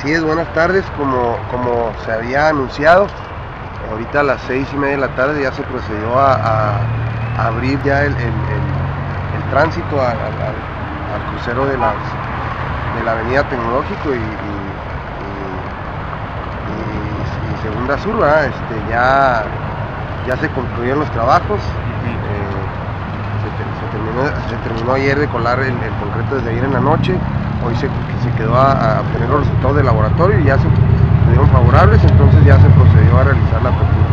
Así es, buenas tardes, como, como se había anunciado, ahorita a las seis y media de la tarde ya se procedió a, a- a abrir ya el, el- el- el tránsito al, al- crucero de, las, de la avenida Tecnológico y, y- y- y- y Segunda Sur, ¿verdad? Este, ya, ya se concluyeron los trabajos, eh, se, ter- se terminó, se terminó ayer de colar el, el concreto desde ayer en la noche, hoy se, quedó a, a obtener los resultados del laboratorio y ya se, se dieron favorables, entonces ya se procedió a realizar la apertura.